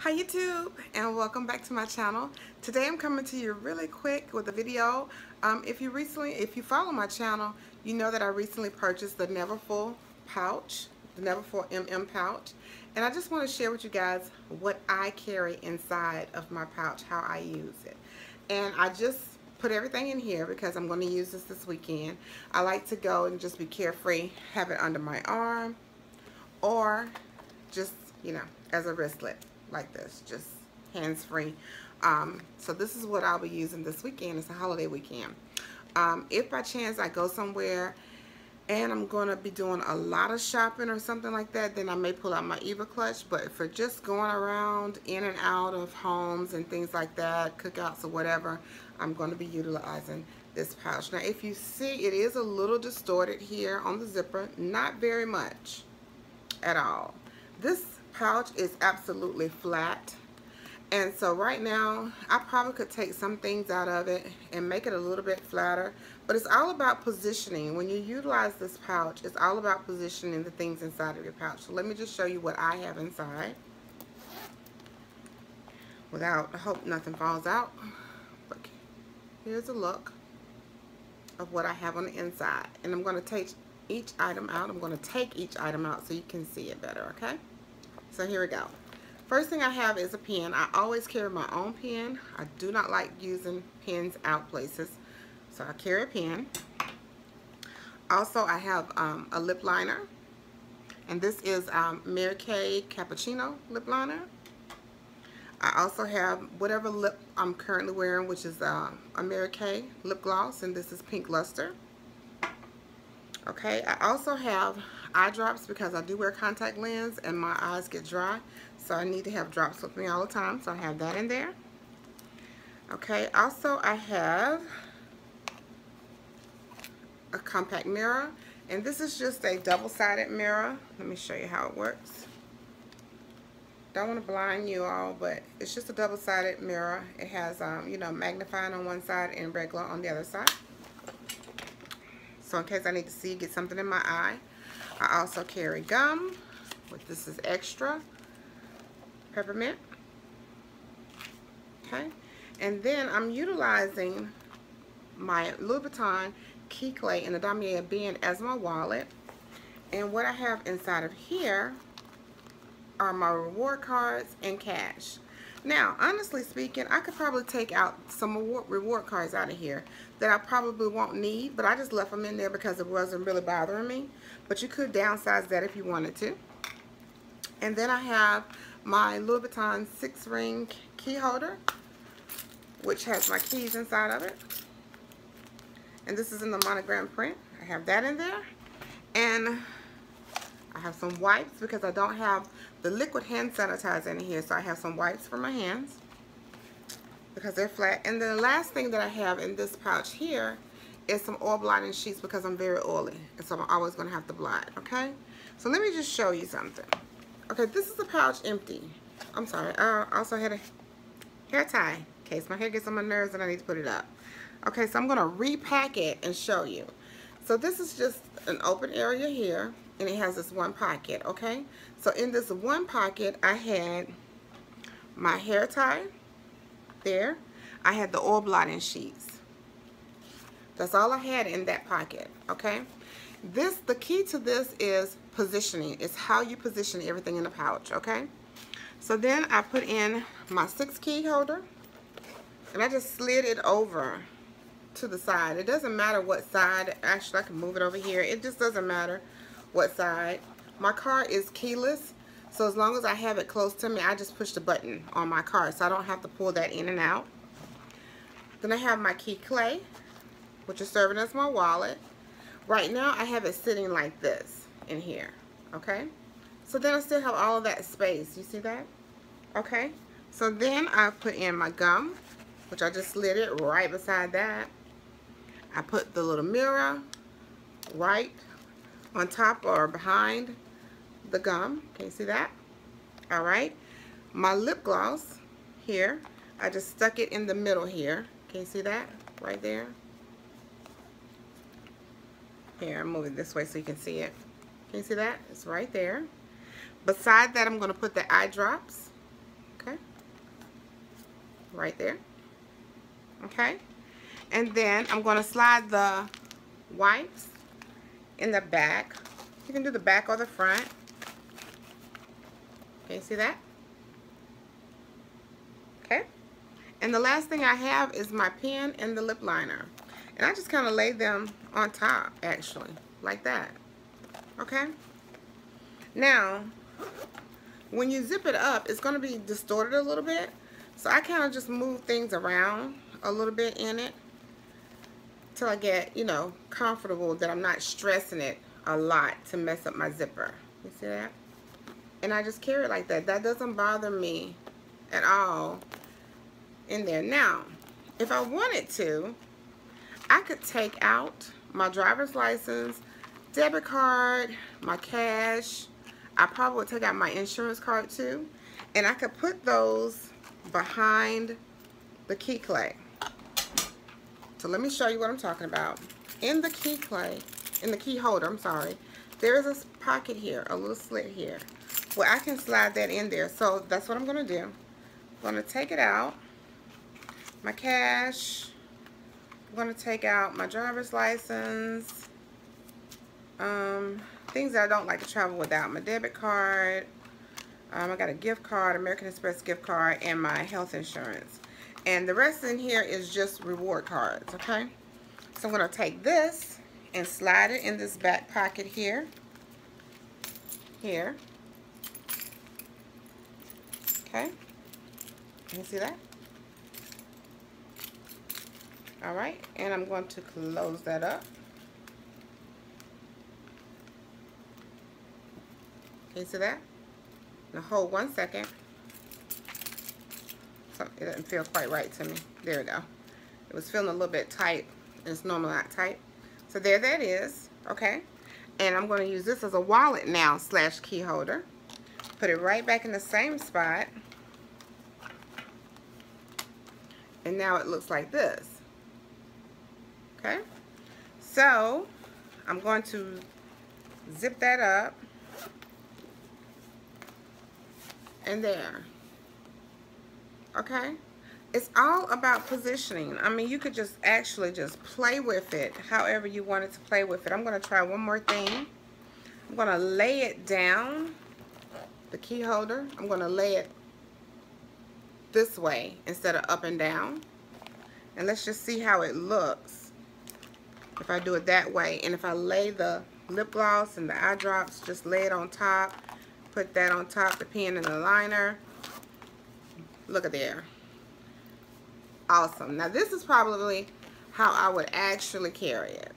Hi YouTube and welcome back to my channel. Today I'm coming to you really quick with a video. Um, if you recently, if you follow my channel, you know that I recently purchased the Neverfull pouch, the Neverfull MM pouch. And I just want to share with you guys what I carry inside of my pouch, how I use it. And I just put everything in here because I'm going to use this this weekend. I like to go and just be carefree, have it under my arm or just, you know, as a wristlet like this, just hands-free. Um, so this is what I'll be using this weekend. It's a holiday weekend. Um, if by chance I go somewhere and I'm going to be doing a lot of shopping or something like that, then I may pull out my Eva clutch. But for just going around in and out of homes and things like that, cookouts or whatever, I'm going to be utilizing this pouch. Now, if you see, it is a little distorted here on the zipper. Not very much at all. This pouch is absolutely flat. And so right now, I probably could take some things out of it and make it a little bit flatter. But it's all about positioning. When you utilize this pouch, it's all about positioning the things inside of your pouch. So let me just show you what I have inside. Without, I hope nothing falls out. But here's a look of what I have on the inside. And I'm going to take each item out. I'm going to take each item out so you can see it better, okay? So here we go. First thing I have is a pen. I always carry my own pen. I do not like using pens out places. So I carry a pen. Also, I have um, a lip liner. And this is um, Mary Kay Cappuccino lip liner. I also have whatever lip I'm currently wearing, which is uh, a Mary Kay lip gloss. And this is Pink Luster. Okay, I also have eye drops because I do wear contact lens and my eyes get dry. So I need to have drops with me all the time. So I have that in there. Okay, also I have a compact mirror. And this is just a double-sided mirror. Let me show you how it works. Don't want to blind you all, but it's just a double-sided mirror. It has, um, you know, magnifying on one side and regular on the other side. So in case I need to see, get something in my eye. I also carry gum, which this is extra, peppermint. Okay, and then I'm utilizing my Louis Vuitton key Cles in the Damier Ebene as my wallet. And what I have inside of here are my reward cards and cash. Now, honestly speaking, I could probably take out some reward cards out of here that I probably won't need, but I just left them in there because it wasn't really bothering me. But you could downsize that if you wanted to. And then I have my Louis Vuitton six ring key holder, which has my keys inside of it. And this is in the monogram print. I have that in there. And I have some wipes because I don't have the liquid hand sanitizer in here. So I have some wipes for my hands because they're flat. And the last thing that I have in this pouch here is some oil blotting sheets because I'm very oily. And so I'm always going to have to blot, okay? So let me just show you something. Okay, this is the pouch empty. I'm sorry. I also had a hair tie in case my hair gets on my nerves and I need to put it up. Okay, so I'm going to repack it and show you. So this is just an open area here and it has this one pocket, okay? So in this one pocket, I had my hair tie there. I had the oil blotting sheets. That's all I had in that pocket, okay? This, the key to this is positioning. It's how you position everything in the pouch, okay? So then I put in my six key holder and I just slid it over to the side. It doesn't matter what side. Actually, I can move it over here. It just doesn't matter what side. My car is keyless, so as long as I have it close to me, I just push the button on my car, so I don't have to pull that in and out. Then I have my key Cles, which is serving as my wallet. Right now, I have it sitting like this in here, okay? So then I still have all of that space. You see that? Okay. So then I put in my gum, which I just slid it right beside that. I put the little mirror right on top or behind the gum. Can you see that? All right. My lip gloss here, I just stuck it in the middle here. Can you see that? Right there. Here, I'm moving this way so you can see it. Can you see that? It's right there. Beside that, I'm going to put the eye drops. Okay. Right there. Okay. And then I'm going to slide the wipes in the back. You can do the back or the front. Can you see that? Okay. And the last thing I have is my pen and the lip liner. And I just kind of lay them on top, actually, like that. Okay? Now, when you zip it up, it's going to be distorted a little bit. So I kind of just move things around a little bit in it till I get, you know, comfortable that I'm not stressing it a lot to mess up my zipper. You see that? And I just carry it like that. That doesn't bother me at all in there. Now, if I wanted to, I could take out my driver's license, debit card, my cash. I probably would take out my insurance card too. And I could put those behind the key Cles. So let me show you what I'm talking about. In the key Cles, in the key holder, I'm sorry, there is a pocket here, a little slit here, where I can slide that in there. So that's what I'm going to do. I'm going to take it out, my cash, I'm going to take out my driver's license, um, things that I don't like to travel without, my debit card, um, I got a gift card, American Express gift card, and my health insurance. And the rest in here is just reward cards, okay? So I'm going to take this and slide it in this back pocket here. Here. Okay. Can you see that? All right, and I'm going to close that up. Can you see that? Now hold one second it doesn't feel quite right to me. There we go. It was feeling a little bit tight. It's normally not tight. So there that is. Okay. And I'm going to use this as a wallet now slash key holder. Put it right back in the same spot. And now it looks like this. Okay. So I'm going to zip that up. And there okay? It's all about positioning. I mean you could just actually just play with it however you wanted to play with it. I'm going to try one more thing. I'm going to lay it down the key holder. I'm going to lay it this way instead of up and down. And let's just see how it looks if I do it that way. And if I lay the lip gloss and the eye drops just lay it on top. Put that on top the pen and the liner Look at there. Awesome. Now this is probably how I would actually carry it.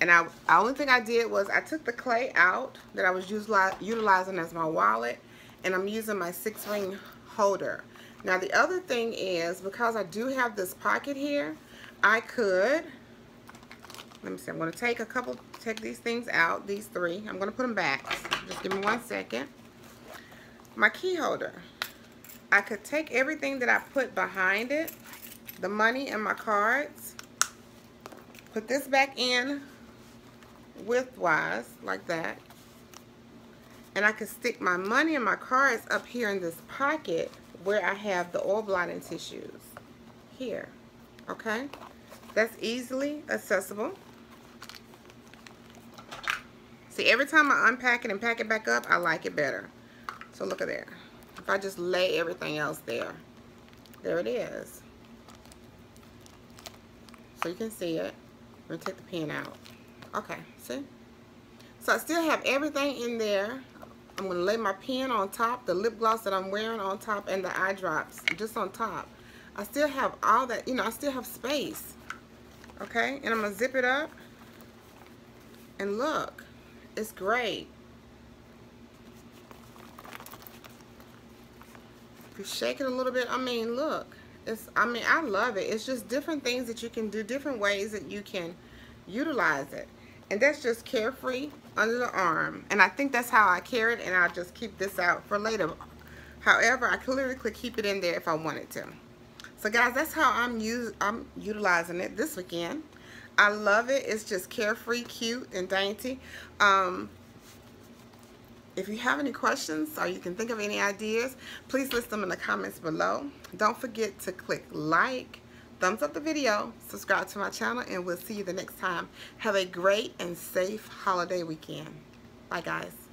And I, the only thing I did was I took the Cles out that I was utilizing as my wallet and I'm using my six ring holder. Now the other thing is because I do have this pocket here, I could, let me see, I'm going to take a couple, take these things out, these three. I'm going to put them back. Just give me one second. My key holder. I could take everything that I put behind it, the money and my cards, put this back in widthwise like that. And I could stick my money and my cards up here in this pocket where I have the oil blotting tissues. Here. Okay? That's easily accessible. See, every time I unpack it and pack it back up, I like it better. So look at there if I just lay everything else there. There it is. So you can see it. I'm going to take the pen out. Okay, see? So I still have everything in there. I'm going to lay my pen on top, the lip gloss that I'm wearing on top, and the eye drops just on top. I still have all that, you know, I still have space. Okay, and I'm going to zip it up. And look, it's great. Shake it a little bit, I mean, look. It's, I mean, I love it. It's just different things that you can do, different ways that you can utilize it. And that's just carefree under the arm. And I think that's how I carry it, and I'll just keep this out for later. However, I could literally keep it in there if I wanted to. So guys, that's how I'm use I'm utilizing it this weekend. I love it. It's just carefree, cute, and dainty. Um, If you have any questions or you can think of any ideas, please list them in the comments below. Don't forget to click like, thumbs up the video, subscribe to my channel, and we'll see you the next time. Have a great and safe holiday weekend. Bye, guys.